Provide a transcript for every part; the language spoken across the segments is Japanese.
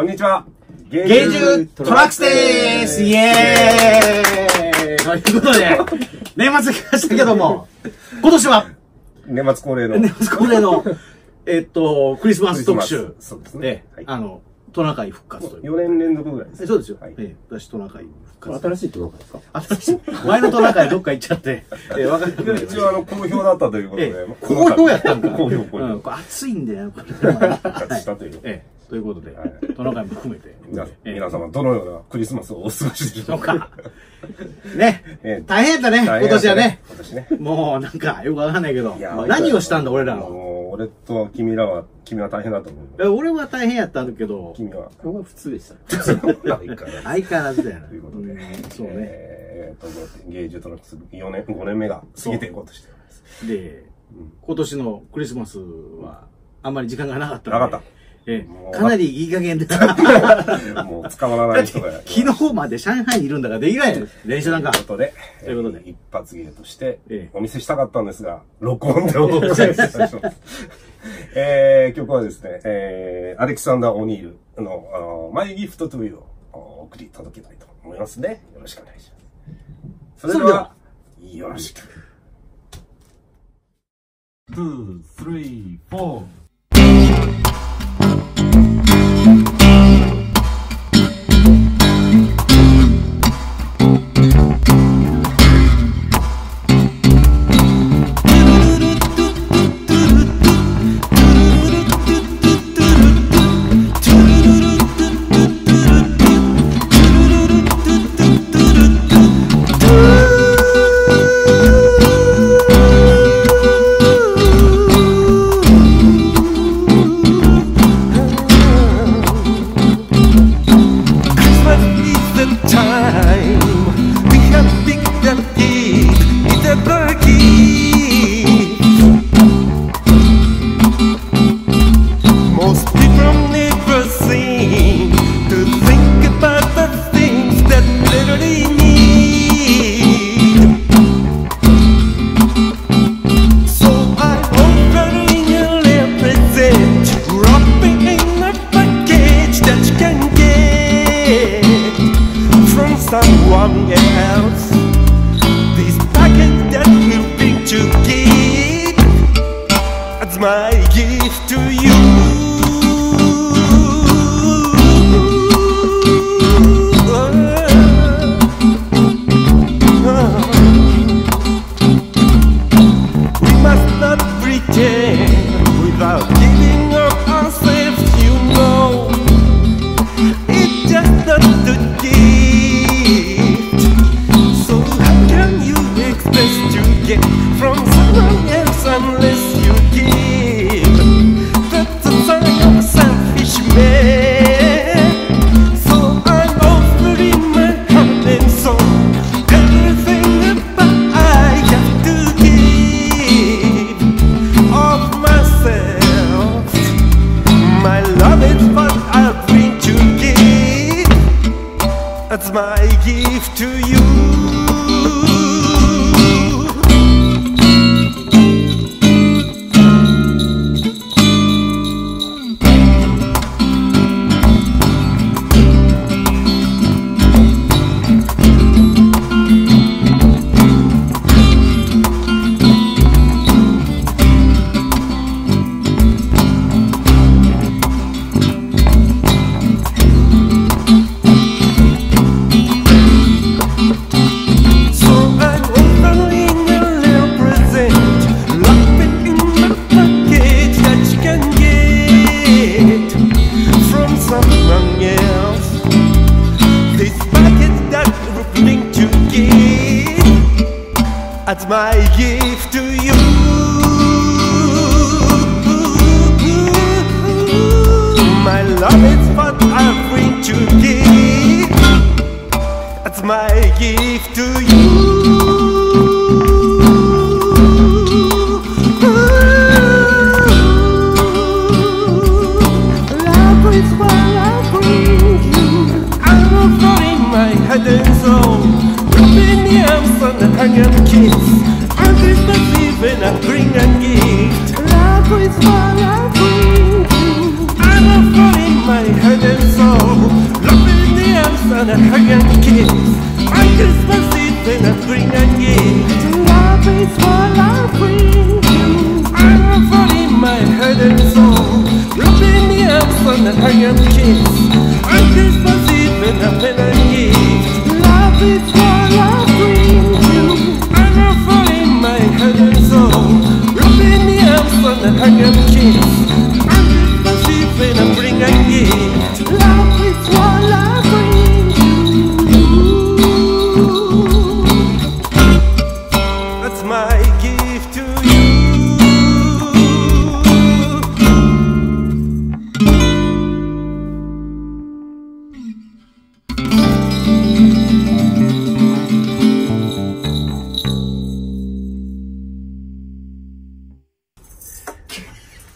こんにちは。芸術トラックスでーすイエーイということで、年末来ましたけども、今年は、年末恒例の。年末恒例の、えっと、クリスマス特集。そうですでね。はい、あの、トナカイ復活という。4年連続ぐらいです。そうですよ。はいええ私トナカイ復活。新しいトナカイですか？新しい。前のトナカイどっか行っちゃって、ええ、わかんないけど。一応あの、好評だったということでええ、。好評やったんか。好評、好評。うん、これ熱いんだよ、これ。復活したという。ええ、ということではい、トナカイも含めて。皆ええ皆様、どのようなクリスマスをお過ごしでしょうか。ねええ。大変やったね、今年はね。。今年ね。もうなんかよくわかんないけど何をしたんだ俺らは。もう、俺と君らは、君は大変だと思う。え俺は大変やったんだけど、君は。僕は普通でした。相変わらずだよな。ということで、んそうね。えーと、芸術トラックス4年、5年目が過ぎていこうとしております。でうん、今年のクリスマスは、あんまり時間がなかった。なかったかなりいい加減で。もう捕まらない人が。昨日まで上海にいるんだからできない電車なんか。ということで、ということで。一発芸として、お見せしたかったんですが、録音でお送りしましょう。えー、曲はですね、えー、アレクサンダー・オニールの、あの、 My Gift to You を送り届けたいと思いますね。よろしくお願いします。それでは、ではよろしく。2, 3, 4 my gift to you. Love is what I bring to give. That's my gift to you. As my gift to you. My love is what I bring to give. That's my gift to you. a green gate. Love is for I'm a fall in my head and soul. Love in the arms and a hug and kiss. My Christmas is in a green gate. Love is for a I'm a fall in my head and soul. Love in the arms and a hug and kiss. My Christmas Eve in a melody. Love is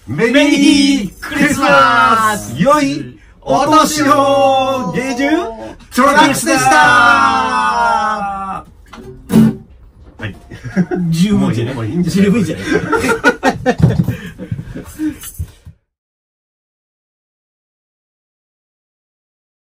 メメリークリスマス。良いお年を。芸術トラックスでした。はい。十分じゃない十分じゃね